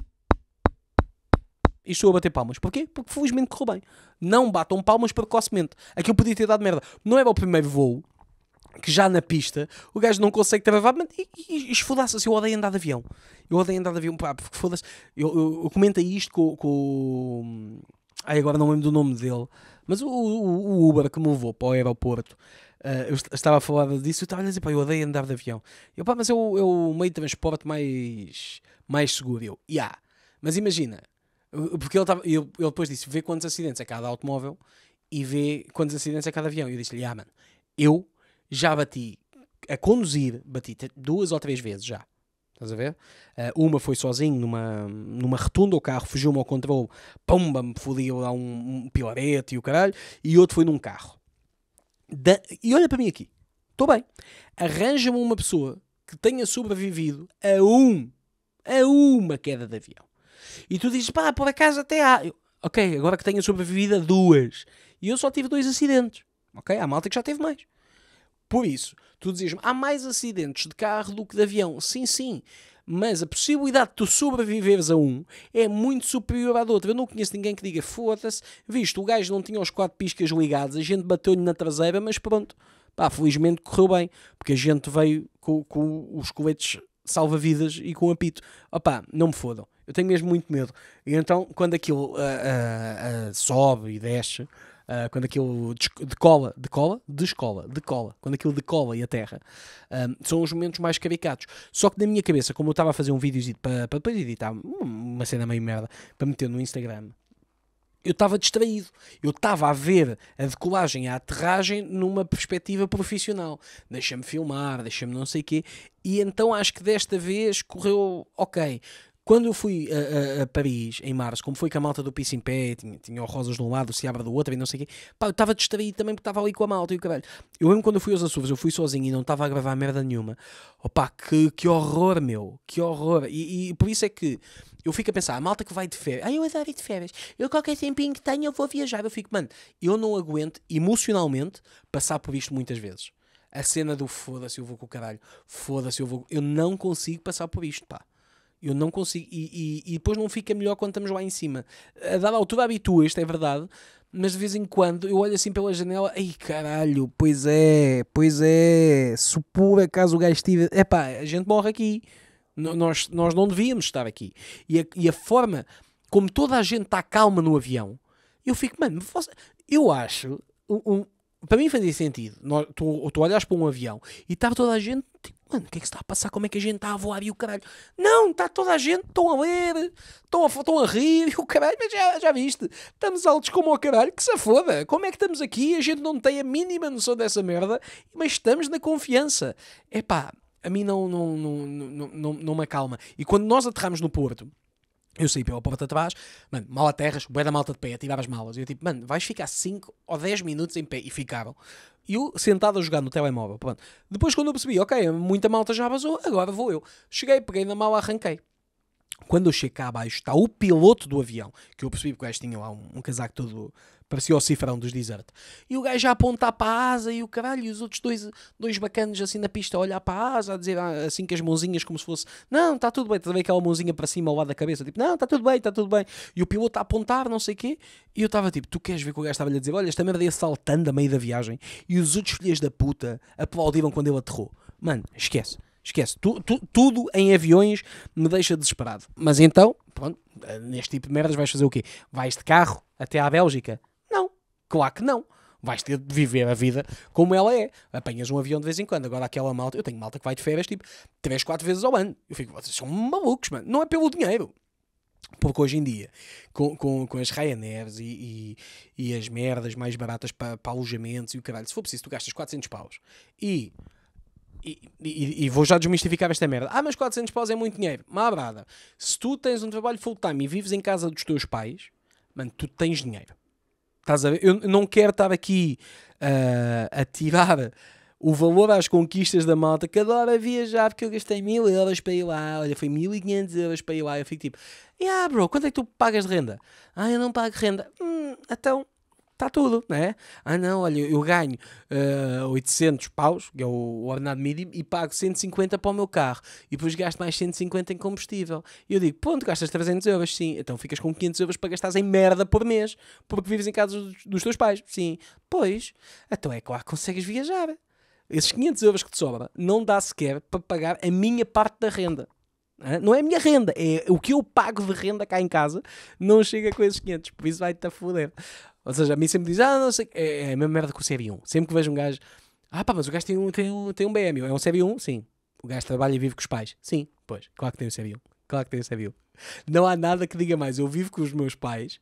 E estou a bater palmas. Porquê? Porque felizmente correu bem. Não batam palmas precocemente. Aquilo podia ter dado merda. Não era o primeiro voo que já na pista o gajo não consegue travar e, e, e esfoda-se. Eu odeio andar de avião. Eu odeio andar de avião, pá, porque foda-se. Eu, eu, eu isto com, com. Ai, agora não lembro do nome dele. Mas o, o, o Uber que me levou para o aeroporto. Uh, eu estava a falar disso, eu estava a dizer, pá, eu odeio andar de avião. Eu, pá, mas é o, é o meio de transporte mais, mais seguro. Eu, yeah. Mas imagina, porque ele, estava, ele, ele depois disse, vê quantos acidentes é cada automóvel e vê quantos acidentes é cada avião. E eu disse-lhe, ah, mano, eu já bati a conduzir, bati duas ou três vezes já. Estás a ver? Uh, uma foi sozinho numa, numa retunda, o carro fugiu-me ao controle, pumba, me fodiu lá um, um piorete e o caralho, e outro foi num carro. Da, e olha para mim aqui, estou bem. Arranja-me uma pessoa que tenha sobrevivido a um, a uma queda de avião. E tu dizes, pá, por acaso até há. Eu, ok, agora que tenha sobrevivido a duas. E eu só tive dois acidentes. Ok? Há malta que já teve mais. Por isso, tu dizes-me, há mais acidentes de carro do que de avião. Sim, sim. Mas a possibilidade de tu sobreviveres a um é muito superior à do outro. Eu não conheço ninguém que diga, foda-se, visto, o gajo não tinha os quatro piscas ligados, a gente bateu-lhe na traseira, mas pronto. Pá, felizmente correu bem, porque a gente veio com, com os coletes salva-vidas e com apito. Opá, não me fodam. Eu tenho mesmo muito medo. E então, quando aquilo uh, uh, uh, sobe e desce, Uh, quando aquilo decola, decola, descola, decola, quando aquilo decola e a terra, um, são os momentos mais caricatos. Só que na minha cabeça, como eu estava a fazer um vídeo para, para depois editar uma cena meio merda para meter no Instagram, eu estava distraído. Eu estava a ver a decolagem a aterragem numa perspectiva profissional. Deixa-me filmar, deixa-me não sei o quê. E então acho que desta vez correu ok. Quando eu fui a, a, a, Paris, em março, como foi com a malta do Piso em Pé, tinha, tinha o Rosas de um lado, o Seabra do outro e não sei o quê, pá, eu estava distraído também porque estava ali com a malta e o caralho. Eu lembro quando eu fui aos Açores, eu fui sozinho e não estava a gravar merda nenhuma. Opá, que, que horror, meu, que horror. E, e por isso é que eu fico a pensar, a malta que vai de férias, ah, eu adoro ir de férias, eu qualquer tempinho que tenho eu vou viajar. Eu fico, mano, eu não aguento emocionalmente passar por isto muitas vezes. A cena do foda-se, eu vou com o caralho, foda-se, eu vou. Eu não consigo passar por isto, pá. Eu não consigo. E, e, e, depois não fica melhor quando estamos lá em cima. A dada altura habitua, isto é verdade. Mas de vez em quando eu olho assim pela janela, ai caralho, pois é, pois é. Se por acaso o gajo estiver. Epá, a gente morre aqui. Nós, nós não devíamos estar aqui. E a, e a forma como toda a gente está calma no avião, eu fico, mano, eu acho. Um, um, para mim fazia sentido. Tu, tu olhas para um avião e está toda a gente tipo, Mano, o que é que está a passar? Como é que a gente está a voar e o caralho? Não, está toda a gente, estão a ler, estão a, estão a rir e o caralho, mas já, já viste? Estamos altos como o caralho, que se foda. Como é que estamos aqui? A gente não tem a mínima noção dessa merda, mas estamos na confiança. É pá, a mim não, não, não, não, não, não me acalma. E quando nós aterramos no Porto, eu saí pela porta de trás, mano, mal a terras, bué da malta de pé, a tirar as malas. E eu tipo, mano, vais ficar 5 ou 10 minutos em pé. E ficaram. E eu sentado a jogar no telemóvel. Pronto. Depois, quando eu percebi, ok, muita malta já vazou, agora vou eu. Cheguei, peguei na mala, arranquei. Quando eu chego cá abaixo, está o piloto do avião, que eu percebi que o gajo tinha lá um, um casaco todo Parecia o cifrão dos desert. E o gajo a apontar para a asa e o caralho, e os outros dois, dois bacanos assim na pista a olhar para a asa, a dizer ah, assim com as mãozinhas como se fosse: Não, está tudo bem. Está bem aquela mãozinha para cima ao lado da cabeça, tipo: Não, está tudo bem, está tudo bem. E o piloto a apontar, não sei o quê. E eu estava tipo: Tu queres ver que o gajo estava a dizer: Olha, esta merda ia saltando a meio da viagem. E os outros filhos da puta aplaudiram quando ele aterrou. Mano, esquece. Esquece, tu, tu, tudo em aviões me deixa desesperado. Mas então, pronto, neste tipo de merdas vais fazer o quê? Vais de carro até à Bélgica? Claro que não. Vais ter de viver a vida como ela é. Apanhas um avião de vez em quando. Agora, aquela malta. Eu tenho malta que vai de férias tipo 3, 4 vezes ao ano. Eu fico, vocês são malucos, mano. Não é pelo dinheiro. Porque hoje em dia, com, com, com as Ryanairs e, e, e as merdas mais baratas para, para alojamentos e o caralho, se for preciso, tu gastas 400 paus. E e, e, e, vou já desmistificar esta merda. Ah, mas 400 paus é muito dinheiro. Má Se tu tens um trabalho full time e vives em casa dos teus pais, mano, tu tens dinheiro. Estás a ver? Eu não quero estar aqui uh, a tirar o valor às conquistas da malta que adora viajar porque eu gastei mil euros para ir lá, olha, foi 1500 euros para ir lá. Eu fico tipo, yeah, bro, quanto é que tu pagas de renda? Ah, eu não pago renda. Hum, então, está tudo, não é? Ah, não, olha, eu ganho uh, 800 paus, que é o ordenado mínimo, e pago 150 para o meu carro. E depois gasto mais 150 em combustível. E eu digo, ponto, gastas 300 euros, sim. Então ficas com 500 euros para gastares em merda por mês, porque vives em casa dos, dos teus pais. Sim. Pois, então é claro que consegues viajar. Esses 500 euros que te sobra não dá sequer para pagar a minha parte da renda. Não é a minha renda, é o que eu pago de renda cá em casa, não chega com esses 500, por isso vai-te a foder. Ou seja, a mim sempre diz, ah, não sei, é, é a mesma merda que o Série 1. Sempre que vejo um gajo, ah pá, mas o gajo tem um, tem um, tem um BM, é um Série 1? Sim. O gajo trabalha e vive com os pais? Sim, pois, claro que tem um Série 1. Claro que tem um Série 1. Não há nada que diga mais, eu vivo com os meus pais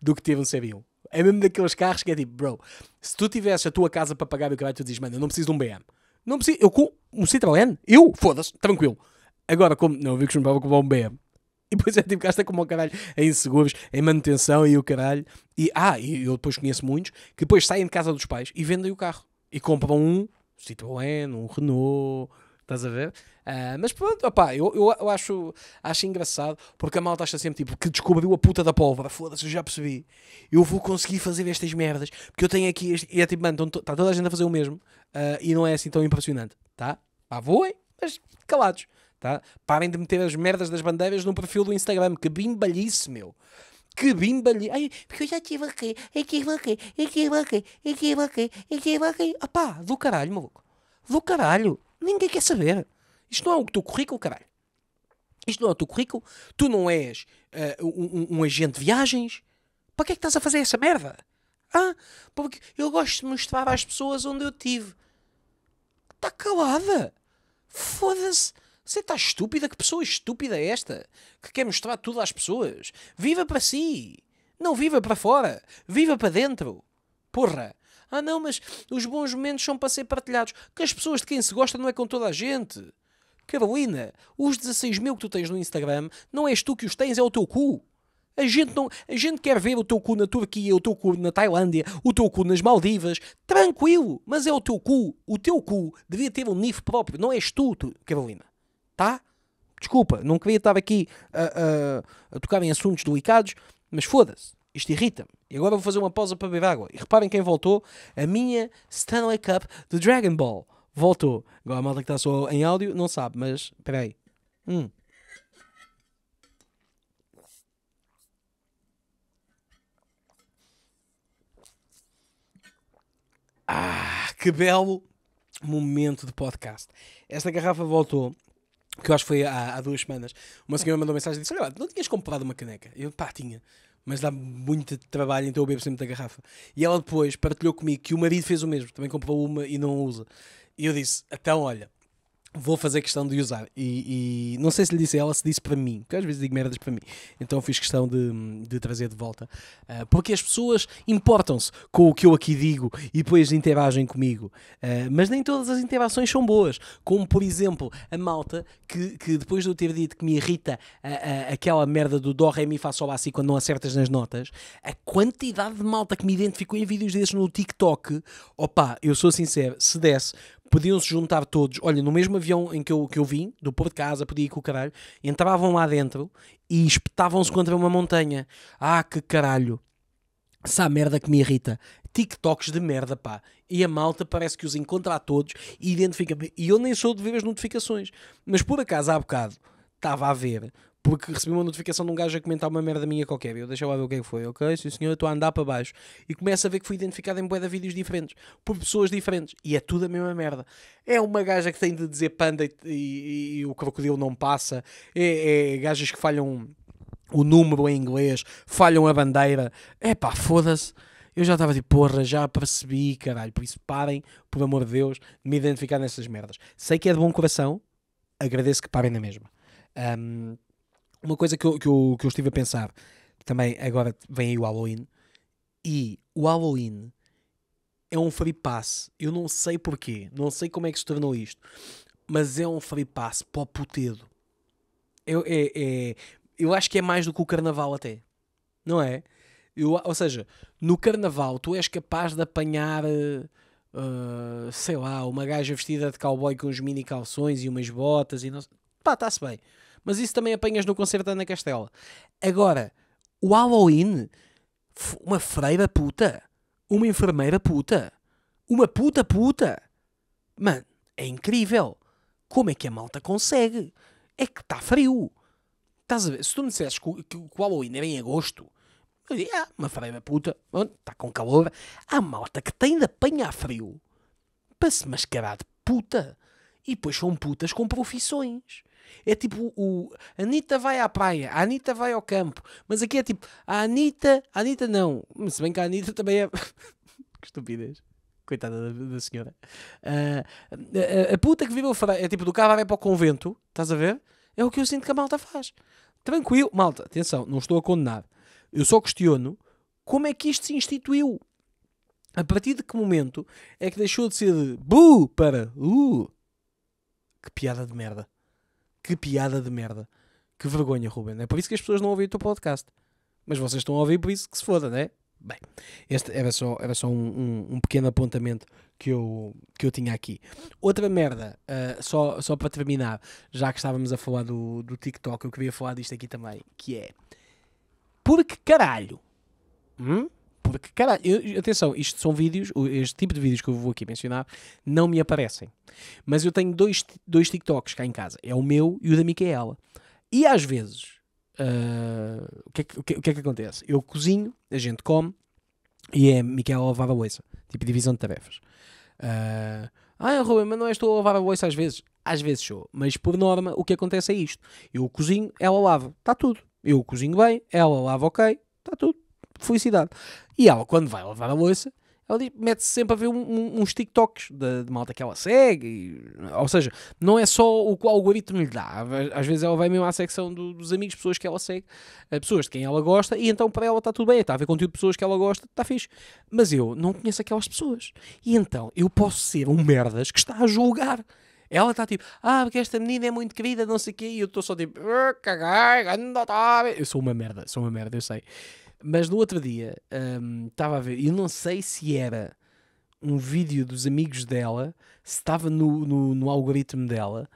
do que ter um Série 1. É mesmo daqueles carros que é tipo, bro, se tu tivesse a tua casa para pagar o que vai, tu dizes, mano, eu não preciso de um BM. Não preciso, eu com um Citroën, eu, foda-se, tranquilo. Agora, como não vi que meus com um BM. E depois é tipo, gasta como o caralho em seguros, em manutenção e o caralho. E, ah, e eu depois conheço muitos que depois saem de casa dos pais e vendem o carro. E compram um Citroën, um Renault, estás a ver? Uh, mas pronto, opá, eu, eu, eu, acho, acho engraçado porque a malta acha sempre tipo que descobriu a puta da pólvora. Foda-se, eu já percebi. Eu vou conseguir fazer estas merdas porque eu tenho aqui este. E é tipo, mano, está toda a gente a fazer o mesmo uh, e não é assim tão impressionante, tá? Pá, voem, mas calados. Tá? Parem de meter as merdas das bandeiras no perfil do Instagram. Que bimbalhice, meu. Que bimbalhice. Ai, porque eu já tive aqui, equivoquei, equivoquei, equivoquei, equivoquei. Ah pá, do caralho, maluco. Do caralho. Ninguém quer saber. Isto não é o teu currículo, caralho. Isto não é o teu currículo. Tu não és uh, um, um, agente de viagens. Para que é que estás a fazer essa merda? Ah, porque eu gosto de mostrar às pessoas onde eu tive. Está calada. Foda-se. Você está estúpida? Que pessoa estúpida é esta? Que quer mostrar tudo às pessoas? Viva para si! Não viva para fora! Viva para dentro! Porra! Ah não, mas os bons momentos são para ser partilhados. Que as pessoas de quem se gosta não é com toda a gente. Carolina, os 16 mil que tu tens no Instagram, não és tu que os tens, é o teu cu. A gente, não, a gente quer ver o teu cu na Turquia, o teu cu na Tailândia, o teu cu nas Maldivas. Tranquilo, mas é o teu cu. O teu cu devia ter um NIF próprio, não és tu, tu Carolina tá? Desculpa, não queria estar aqui a, a, a tocar em assuntos delicados, mas foda-se, isto irrita-me. E agora vou fazer uma pausa para beber água. E reparem quem voltou: a minha Stanley Cup de Dragon Ball. Voltou. Agora a malta que está só em áudio não sabe, mas espera aí. Hum. Ah, que belo momento de podcast. Esta garrafa voltou que eu acho que foi há, há duas semanas, uma senhora mandou mensagem e disse: Olha, não tinhas comprado uma caneca? Eu, pá, tinha, mas dá muito trabalho, então eu bebo sempre da garrafa. E ela depois partilhou comigo que o marido fez o mesmo, também comprou uma e não usa. E eu disse: Então, olha, vou fazer questão de usar. E, e, não sei se lhe disse ela, se disse para mim, porque às vezes digo merdas para mim. Então fiz questão de, de trazer de volta. Uh, porque as pessoas importam-se com o que eu aqui digo e depois interagem comigo. Uh, mas nem todas as interações são boas. Como, por exemplo, a malta que, que depois de eu ter dito que me irrita a, a, aquela merda do Dó, Ré, Mi, Fá, Sol, Si quando não acertas nas notas, a quantidade de malta que me identificou em vídeos desses no TikTok, opá, eu sou sincero, se desse podiam-se juntar todos, olha, no mesmo avião em que eu, que eu vim, do Porto de Casa, podia ir com o caralho, entravam lá dentro e espetavam-se contra uma montanha. Ah, que caralho. Essa merda que me irrita. TikToks de merda, pá. E a malta parece que os encontra a todos e identifica. E eu nem sou de ver as notificações. Mas por acaso, há bocado, estava a ver porque recebi uma notificação de um gajo a comentar uma merda minha qualquer. Eu deixei lá ver o que é que foi. Ok, sim senhor, estou a andar para baixo. E começo a ver que fui identificado em bué de vídeos diferentes, por pessoas diferentes. E é tudo a mesma merda. É uma gaja que tem de dizer panda e, e, e o crocodilo não passa. É, é gajas que falham o número em inglês, falham a bandeira. É pá, foda-se. Eu já estava tipo, porra, já percebi, caralho. Por isso parem, por amor de Deus, de me identificar nessas merdas. Sei que é de bom coração, agradeço que parem na mesma. Um, uma coisa que eu, que, eu, que eu estive a pensar, também agora vem aí o Halloween, e o Halloween é um free pass. Eu não sei porquê, não sei como é que se tornou isto, mas é um free pass para o putedo. Eu, é, é, eu acho que é mais do que o carnaval até, não é? Eu, ou seja, no carnaval tu és capaz de apanhar uh, sei lá, uma gaja vestida de cowboy com uns mini calções e umas botas e não. Pá, está-se bem. Mas isso também apanhas no concerto da Ana Castela. Agora, o Halloween, uma freira puta, uma enfermeira puta, uma puta puta. Mano, é incrível. Como é que a malta consegue? É que está frio. Estás a ver? Se tu me dissesses que, o- que o Halloween era em agosto, eu diria, ah, uma freira puta, está com calor. Há malta que tem de apanhar frio para se mascarar de puta. E depois são putas com profissões. É tipo, o Anitta vai à praia, a Anitta vai ao campo. Mas aqui é tipo, a Anitta, a Anitta não. Se bem que a Anitta também é. que estupidez. Coitada da, da senhora. Ah, a, a- puta que virou freira, é tipo, do carro vai para o convento, estás a ver? É o que eu sinto que a malta faz. Tranquilo, malta, atenção, não estou a condenar. Eu só questiono como é que isto se instituiu. A partir de que momento é que deixou de ser bu para uh? Que piada de merda. Que piada de merda. Que vergonha, Ruben. É por isso que as pessoas não ouvem o teu podcast. Mas vocês estão a ouvir por isso que se foda, não é? Bem, este era só, era só um, um- um pequeno apontamento que eu, que eu tinha aqui. Outra merda, ah, só, só para terminar, já que estávamos a falar do, do TikTok, eu queria falar disto aqui também, que é porque caralho? Hum? Porque caralho, eu- atenção, isto são vídeos, este tipo de vídeos que eu vou aqui mencionar não me aparecem. Mas eu tenho dois, dois TikToks cá em casa, é o meu e o da Micaela. E às vezes, ah, o, que é que, o, que, que é que acontece? Eu cozinho, a gente come e é Micaela lavar a louça, tipo divisão de tarefas. Ah, ah, Ruben, mas não és tu a lavar a louça às vezes? Às vezes sou, mas por norma o que acontece é isto: eu cozinho, ela lava, está tudo. Eu cozinho bem, ela lava ok, está tudo. Felicidade. E ela, quando vai lavar a louça, ela mete-se sempre a ver um- um- uns TikToks de, de malta que ela segue. e- ou seja, não é só o que o algoritmo lhe dá. Às vezes ela vai mesmo à secção do- dos amigos, pessoas que ela segue, eh, pessoas de quem ela gosta, e então para ela está tudo bem. Está a ver conteúdo de pessoas que ela gosta, está fixe. Mas eu não conheço aquelas pessoas. E então eu posso ser um merdas que está a julgar. Ela está tipo, ah, porque esta menina é muito querida, não sei o quê, e eu estou só tipo, "Ah, cagai, tá." eu sou uma merda, sou uma merda, eu sei. Mas no outro dia hum, estava a ver, eu não sei se era um vídeo dos amigos dela, se estava no, no, no algoritmo dela,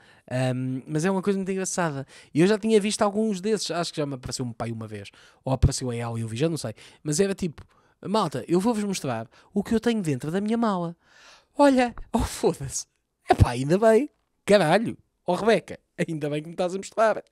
hum, mas é uma coisa muito engraçada. E eu já tinha visto alguns desses, acho que já me apareceu um pai uma vez, ou apareceu a ela e eu vi, já não sei. Mas era tipo, malta, eu vou-vos mostrar o que eu tenho dentro da minha mala. Olha, oh foda-se, epá, ainda bem, caralho, oh Rebeca, ainda bem que me estás a mostrar.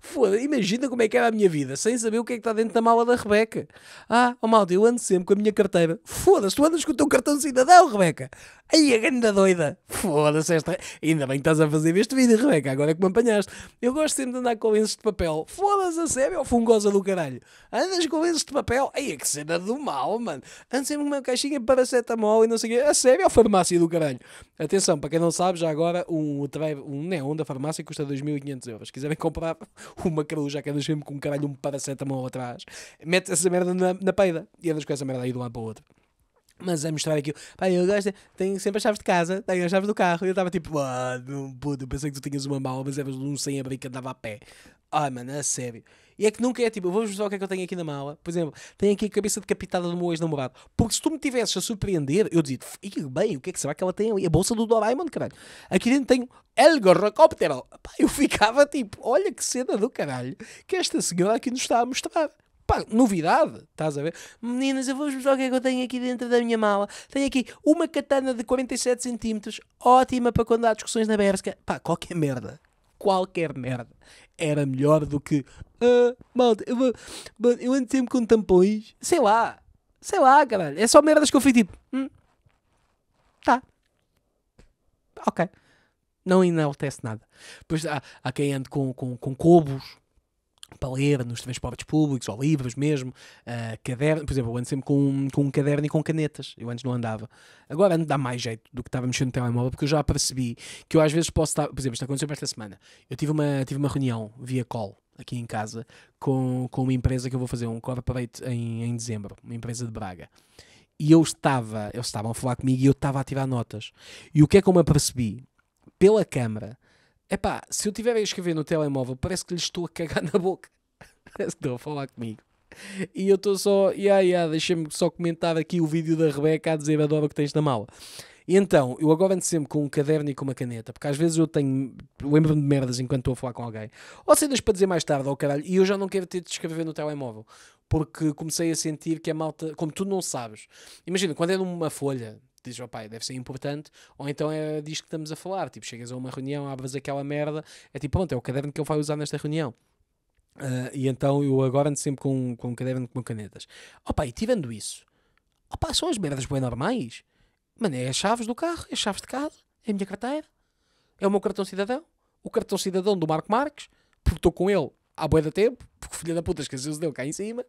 Foda, imagina como é que era a minha vida sem saber o que é que está dentro da mala da Rebeca. Ah, oh malta, eu ando sempre com a minha carteira. Foda-se, tu andas com o teu cartão de cidadão, Rebeca. Aí a grande doida. Foda-se esta. Ainda bem que estás a fazer este vídeo, Rebeca. Agora é que me apanhaste. Eu gosto sempre de andar com lenços de papel. Foda-se, a sério, fungosa do caralho. Andas com lenços de papel. Aí é que cena do mal, mano. Ando sempre com uma caixinha de paracetamol e não sei o quê. A sério, a farmácia do caralho. Atenção, para quem não sabe, já agora um, um neon da farmácia custa 2.500 euros. Se quiserem comprar uma caruja que andas sempre com um caralho um paracetamol atrás, mete essa merda na, na peida e andas com essa merda aí de um lado para o outro. Mas a mostrar aquilo, pá, eu gosto, tenho sempre as chaves de casa, tenho as chaves do carro. E eu estava tipo, ah, meu puto, pensei que tu tinhas uma mala, mas eras um sem-abrigo que andava a pé. Ai, mano, a sério. E é que nunca é tipo, vou-vos mostrar o que é que eu tenho aqui na mala. Por exemplo, tenho aqui a cabeça decapitada do meu ex-namorado. Porque se tu me tivesses a surpreender, eu dizia, "Ih, bem, o que é que será que ela tem ali? A bolsa do Doraemon, caralho. Aqui dentro tenho El Gorrocóptero. Eu ficava tipo, olha que cena do caralho que esta senhora aqui nos está a mostrar. Pá, novidade, estás a ver? Meninas, eu vou-vos mostrar o que é que eu tenho aqui dentro da minha mala. Tenho aqui uma katana de 47 centímetros, ótima para quando há discussões na Berska. Pá, qualquer merda, qualquer merda, era melhor do que, ah, malta, eu, mano, eu ando sempre com tampões, sei lá, sei lá, caralho. É só merdas que eu fui tipo, hum, tá, ok. Não enaltece nada. Depois há, há quem ande com, com, com cobos, para ler nos transportes públicos ou livros mesmo, uh, caderno, por exemplo, eu ando sempre com, um- com um caderno e com canetas, eu antes não andava. Agora ando dá mais jeito do que estava mexendo no telemóvel, porque eu já percebi que eu às vezes posso estar, por exemplo, isto aconteceu esta semana, eu tive uma, tive uma reunião via call aqui em casa com, com uma empresa que eu vou fazer um corporate em, em dezembro, uma empresa de Braga. E eu estava, eles estavam a falar comigo e eu estava a tirar notas. E o que é que eu me apercebi? Pela câmara, Epá, se eu estiver a escrever no telemóvel, parece que lhe estou a cagar na boca. parece que estão a falar comigo. E eu estou só, yeah, yeah, deixa-me só comentar aqui o vídeo da Rebeca a dizer adoro que tens na mala. E então, eu agora ando sempre com um caderno e com uma caneta, porque às vezes eu tenho. Lembro-me de merdas enquanto estou a falar com alguém. Ou cenas para dizer mais tarde, ao caralho, e eu já não quero ter de escrever no telemóvel. Porque comecei a sentir que a malta. Como tu não sabes. Imagina, quando é numa folha, dizes, ó pai, deve ser importante, ou então é disto que estamos a falar. Tipo, chegas a uma reunião, abres aquela merda, é tipo, pronto, é o caderno que ele vai usar nesta reunião. Uh, e então eu agora ando sempre com, com um caderno com canetas. Ó pai, tirando isso, ó pá, são as merdas bem normais. Mano, é as chaves do carro, é as chaves de casa, é a minha carteira, é o meu cartão cidadão, o cartão cidadão do Marco Marques, porque estou com ele há boa da tempo, porque filha da puta esqueceu-se dele cá em cima.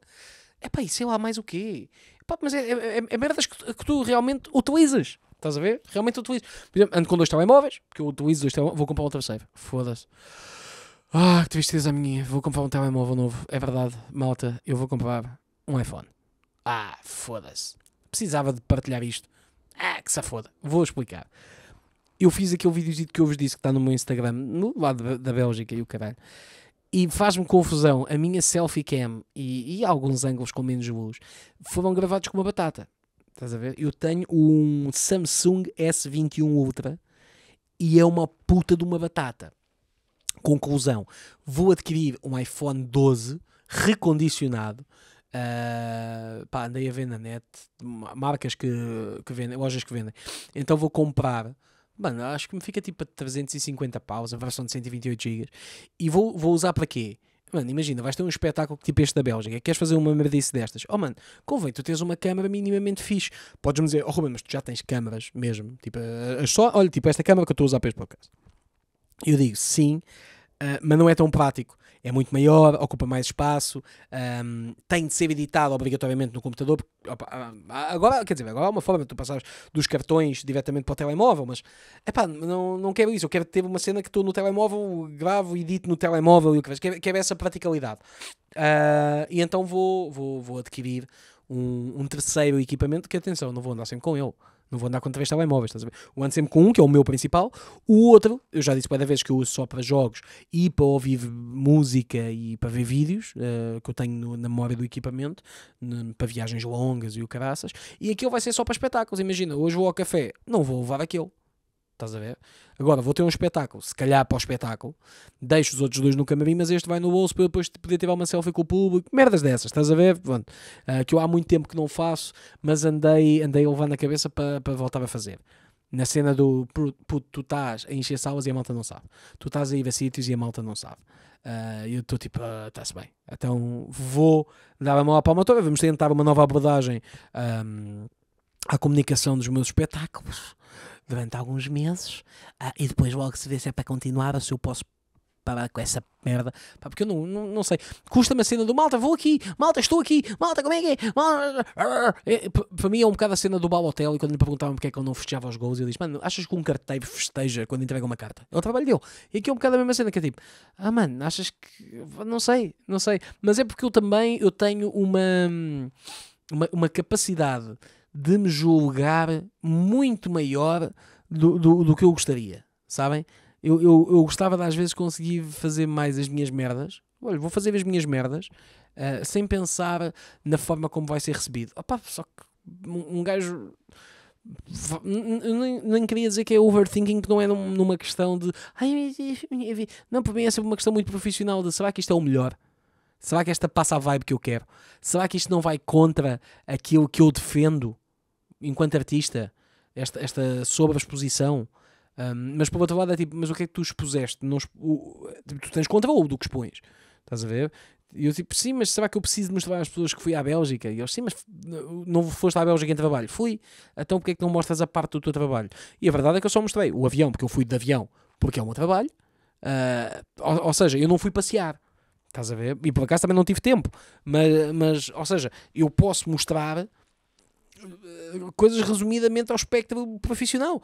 É pá, e sei lá mais o quê? Pá, mas é, é, é, é merdas que, que, tu realmente utilizas. Estás a ver? Realmente utilizas. Por exemplo, ando com dois telemóveis, porque eu utilizo dois telemóveis, vou comprar um terceiro. Foda-se. Ah, que tristeza minha. Vou comprar um telemóvel novo. É verdade, malta. Eu vou comprar um iPhone. Ah, foda-se. Precisava de partilhar isto. Ah, que se foda. Vou explicar. Eu fiz aquele vídeo que eu vos disse que está no meu Instagram, no lado da Bélgica e o caralho. E faz-me confusão. A minha selfie cam e, e, alguns ângulos com menos luz foram gravados com uma batata. Estás a ver? Eu tenho um Samsung S21 Ultra e é uma puta de uma batata. Conclusão: vou adquirir um iPhone 12 recondicionado. Uh, pá, andei a ver na net marcas que, que vendem, lojas que vendem. Então vou comprar. Mano, acho que me fica tipo a 350 paus, a versão de 128 GB. E vou, vou usar para quê? Mano, imagina, vais ter um espetáculo tipo este da Bélgica, queres fazer uma merdice destas? Oh, mano, convém tu tens uma câmera minimamente fixe. Podes-me dizer, oh, Ruben, mas tu já tens câmaras mesmo. Tipo, só, olha, tipo, esta câmera que eu estou a usar para este podcast. Eu digo, sim, uh, mas não é tão prático. É muito maior, ocupa mais espaço, um, tem de ser editado obrigatoriamente no computador. Opa, ah, agora, quer dizer, agora há uma forma de tu passares dos cartões diretamente para o telemóvel, mas epá, não, não quero isso. Eu quero ter uma cena que estou no telemóvel, gravo, edito no telemóvel e o que quero, quero essa praticalidade. Uh, e então vou, vou, vou adquirir um, um terceiro equipamento que, atenção, não vou andar sempre com ele. Não vou andar com três telemóveis, estás a ver? Eu ando sempre com um, que é o meu principal. O outro, eu já disse várias vezes que eu uso só para jogos e para ouvir música e para ver vídeos, uh, que eu tenho no, na memória do equipamento, no, para viagens longas e o caraças. E aquilo vai ser só para espetáculos. Imagina, hoje vou ao café, não vou levar aquele. Estás a ver? Agora vou ter um espetáculo, se calhar para o espetáculo, deixo os outros dois no camarim, mas este vai no bolso para depois poder tirar uma selfie com o público. Merdas dessas, estás a ver? Uh, que eu há muito tempo que não faço, mas andei, andei a levar na cabeça para, para voltar a fazer. Na cena do puto, tu estás a encher salas e a malta não sabe. Tu estás a ir a sítios e a malta não sabe. Uh, eu estou tipo, está-se uh, bem. Então vou dar a mão à palma toda, vamos tentar uma nova abordagem um, à comunicação dos meus espetáculos durante alguns meses ah, e depois logo se vê se é para continuar ou se eu posso parar com essa merda. Pá, porque eu não, não, não sei. Custa-me a cena do malta, vou aqui, malta, estou aqui, malta, como é que é? é para mim é um bocado a cena do Balotel e quando lhe perguntavam porque é que eu não festejava os gols, eu disse, mano, achas que um carteiro festeja quando entrega uma carta? É o trabalho dele. E aqui é um bocado a mesma cena que é tipo, ah mano, achas que. Não sei, não sei. Mas é porque eu também eu tenho uma, uma, uma capacidade de me julgar muito maior do, do, do que eu gostaria, sabem? Eu, eu, eu gostava de às vezes conseguir fazer mais as minhas merdas. Olha, vou fazer as minhas merdas uh, sem pensar na forma como vai ser recebido. Opa, só que um, gajo. Nem, nem, queria dizer que é overthinking, que não é numa questão de. Não, para mim é sempre uma questão muito profissional de será que isto é o melhor? Será que esta passa a vibe que eu quero? Será que isto não vai contra aquilo que eu defendo? Enquanto artista, esta, esta sobreexposição. Um, mas por outro lado é tipo, mas o que é que tu expuseste? Não, o, tipo, tu tens controle do que expões. Estás a ver? E eu tipo, sim, mas será que eu preciso mostrar às pessoas que fui à Bélgica? E eu, sim, mas não foste à Bélgica em trabalho. Fui. Então porque é que não mostras a parte do teu trabalho? E a verdade é que eu só mostrei o avião, porque eu fui de avião, porque é o meu trabalho. Uh, ou, ou, seja, eu não fui passear. Estás a ver? E por acaso também não tive tempo. Mas, mas ou seja, eu posso mostrar coisas resumidamente ao espectro profissional.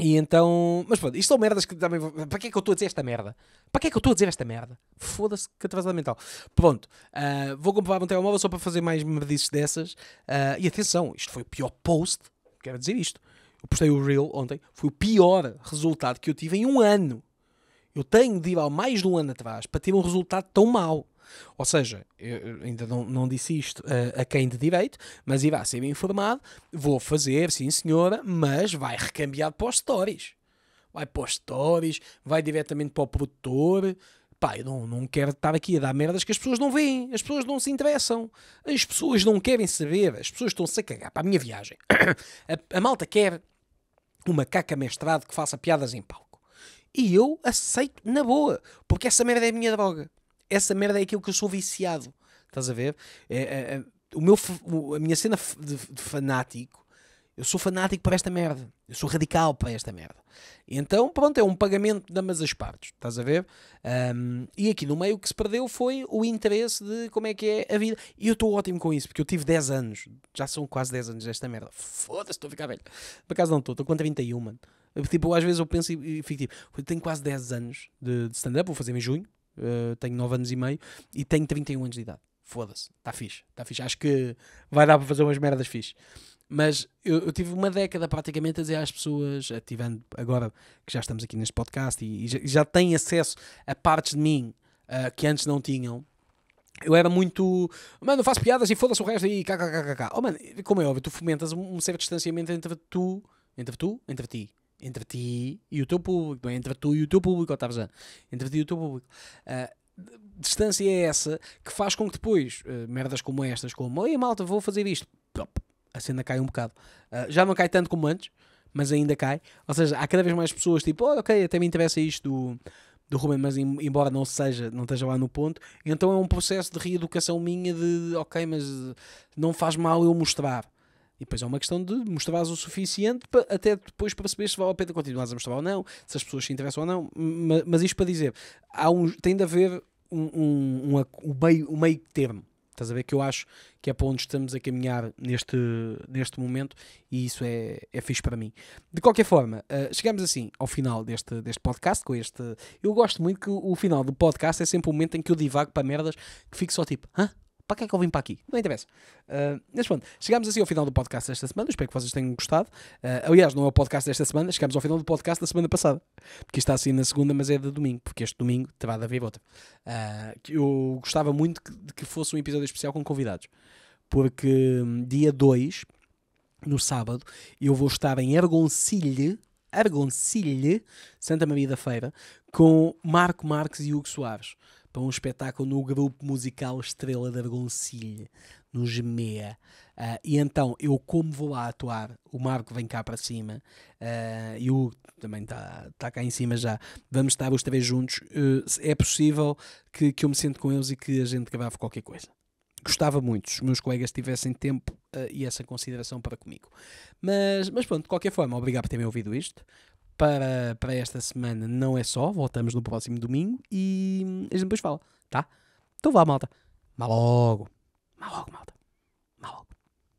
E então, mas pronto, isto são merdas que também. Para que é que eu estou a dizer esta merda? Para que é que eu estou a dizer esta merda? Foda-se que atrasada mental. Pronto, uh, vou comprar um telemóvel só para fazer mais merdices dessas. Uh, e atenção, isto foi o pior post. Quero dizer isto. Eu postei o Reel ontem. Foi o pior resultado que eu tive em um ano. Eu tenho de ir ao mais de um ano atrás para ter um resultado tão mau. Ou seja, ainda não, não disse isto a, a quem de direito, mas irá ser informado. Vou fazer, sim senhora, mas vai recambiar para os stories. Vai para os stories, vai diretamente para o produtor. Pá, eu não, não quero estar aqui a dar merdas que as pessoas não veem, as pessoas não se interessam, as pessoas não querem saber, as pessoas estão-se a cagar para a minha viagem. a, a malta quer uma caca mestrado que faça piadas em palco. E eu aceito na boa, porque essa merda é a minha droga. Essa merda é aquilo que eu sou viciado. Estás a ver? É, é, é, o meu, a minha cena de, de fanático eu sou fanático para esta merda. Eu sou radical para esta merda. Então, pronto, é um pagamento de ambas as partes. Estás a ver? Um, e aqui no meio o que se perdeu foi o interesse de como é que é a vida. E eu estou ótimo com isso, porque eu tive 10 anos. Já são quase 10 anos desta merda. Foda-se, estou a ficar velho. Por acaso não estou, estou com 31, mano. Tipo, às vezes eu penso e fico tipo, tenho quase 10 anos de, de stand-up, vou fazer em junho. Uh, tenho 9 anos e meio e tenho 31 anos de idade. Foda-se, está fixe, está fixe. Acho que vai dar para fazer umas merdas fixe. Mas eu, eu, tive uma década praticamente a dizer às pessoas, ativando agora que já estamos aqui neste podcast e, e já, já têm acesso a partes de mim uh, que antes não tinham. Eu era muito. Mano, faço piadas e foda-se o resto e kkkk. Oh, mano, como é óbvio, tu fomentas um certo distanciamento entre tu, entre tu, entre ti, entre ti e o teu público, não é? Entre tu e o teu público, Otávio já. Entre ti e o teu público. Uh, distância é essa que faz com que depois uh, merdas como estas, como oi malta, vou fazer isto, a cena cai um bocado. Uh, já não cai tanto como antes, mas ainda cai. Ou seja, há cada vez mais pessoas tipo, oh, ok, até me interessa isto do, do Ruben, mas embora não seja, não esteja lá no ponto, então é um processo de reeducação minha de, ok, mas não faz mal eu mostrar. E depois é uma questão de mostrares o suficiente para, até depois para perceber se vale a pena continuar a mostrar ou não, se as pessoas se interessam ou não. Mas, mas isto para dizer, há um, tem de haver um, um, um, um, meio, um meio termo. Estás a ver que eu acho que é para onde estamos a caminhar neste, neste momento e isso é, é fixe para mim. De qualquer forma, uh, chegamos assim ao final deste, deste podcast. Com este, eu gosto muito que o, o final do podcast é sempre o momento em que eu divago para merdas que fico só tipo, hã? Para que é que eu vim para aqui? Não interessa. Uh, mas pronto, chegamos assim ao final do podcast desta semana. Espero que vocês tenham gostado. Uh, aliás, não é o podcast desta semana, chegamos ao final do podcast da semana passada. Porque está assim na segunda, mas é de domingo, porque este domingo terá de haver outra. Uh, eu gostava muito de que fosse um episódio especial com convidados. Porque um, dia 2, no sábado, eu vou estar em Argoncilhe, Argoncilhe, Santa Maria da Feira, com Marco Marques e Hugo Soares para um espetáculo no grupo musical Estrela da Argoncilha, no Gemea. Uh, e então, eu como vou lá atuar, o Marco vem cá para cima uh, e o também está tá cá em cima já. Vamos estar os três juntos. Uh, é possível que, que eu me sente com eles e que a gente grave qualquer coisa. Gostava muito se os meus colegas tivessem tempo e essa consideração para comigo. Mas, mas pronto, de qualquer forma, obrigado por terem ouvido isto para, para esta semana não é só, voltamos no próximo domingo e a gente depois fala, tá? Então vá, malta. Mal logo. Mal logo, malta.